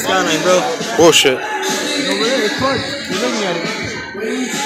Skyline, bro. Bullshit. Over there, it's parked. You're looking at it.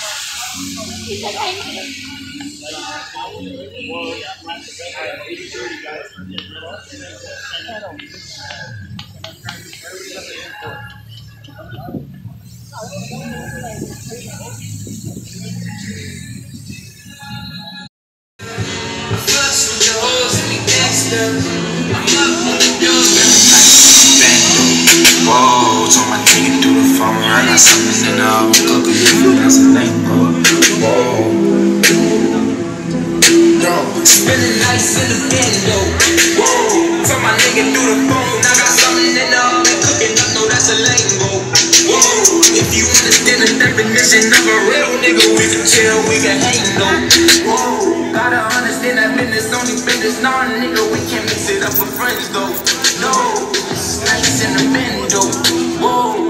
Whoa, told my nigga do the phone. I got something Nights in the bando. Whoa, tell my nigga through the phone. I got something in the oven cooking up. No, that's a lingo. Whoa, if you understand the definition of a real nigga, we can chill, we can hang though. Whoa, gotta understand that business only business. Nah, nigga, we can't mix it up with friends though. No, nights in the bando. Whoa,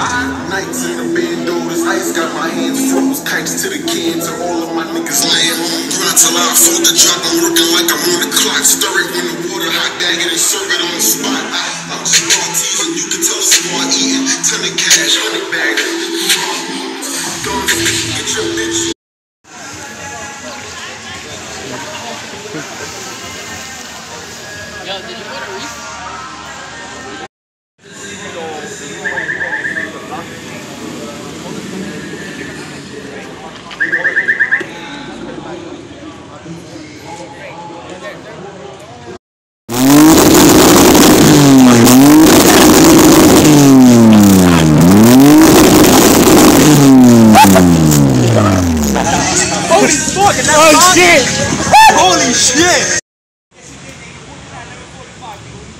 ah. Nights in the bando, this ice got my hands froze. Kites to the cans, and all of my niggas. Run I'm working like I'm on the clock. Stir it when the water hot, bag it and serve it on the spot. I,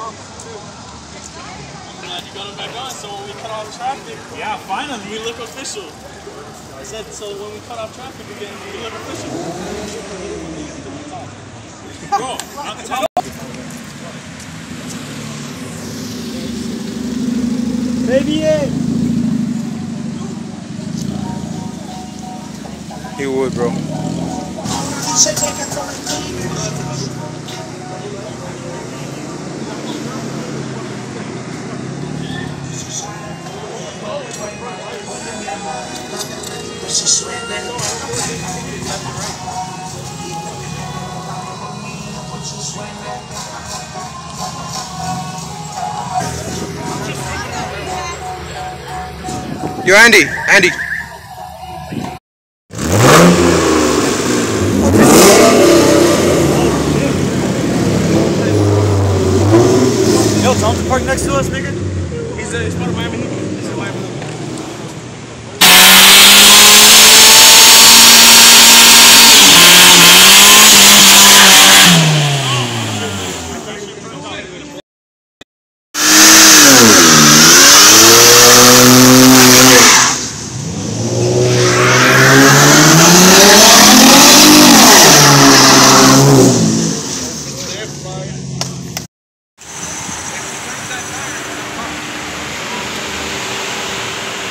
Glad you got them back on. So when we cut off traffic, yeah, finally we look official. I said so when we cut off traffic again, we look official. Bro, not the Yo, Andy, Andy. Yo, tell him to park next to us, nigga. He's, uh, he's part of Miami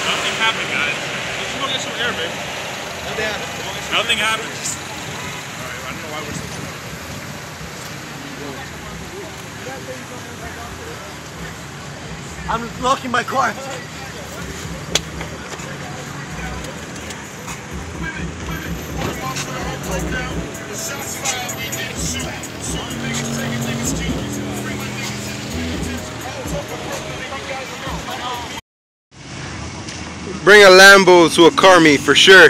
Nothing happened, guys. Let's go get some air, babe. Nothing happened. Nothing happened. Alright, I don't know why we're so I'm locking my car. Shots fired, we didn't shoot. Bring a Lambo to a car meet for sure.